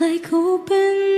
like open